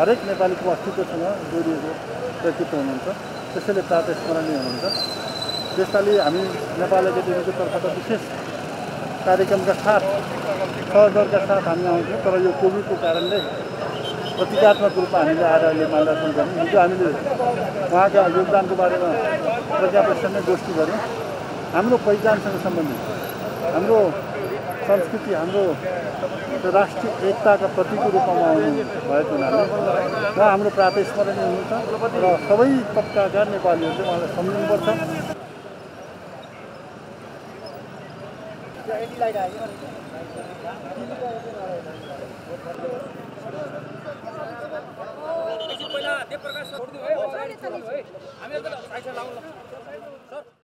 हरेक नेपालीको अस्तित्वसँग जोडिएको व्यक्तित्व हुनुहुन्छ त्यसैले प्रातः स्मरणीय हुनुहुन्छ त्यसपालि हामी नेपाल एकाडेमीको तर्फबाट विशेष कार्यक्रमका साथ सहजका साथ हामी आउँछौँ तर यो कोभिडको कारणले प्रतीकात्मक रूपमा हामीले आएर अहिले मार्गदर्शन गऱ्यौँ हिजो हामीले उहाँका योगदानको बारेमा प्रज्ञापनसँगै गोष्ठी गऱ्यौँ हाम्रो पहिचानसँग सम्बन्धित हाम्रो संस्कृति हाम्रो राष्ट्रिय एकताका प्रतीकको रूपमा आउनु भएको हुनाले उहाँ हाम्रो प्रातः स्मरणीय हुनुहुन्छ र सबै तबकाका नेपालीहरूले उहाँलाई सम्झिनुपर्छ। पहिला देवप्रकाश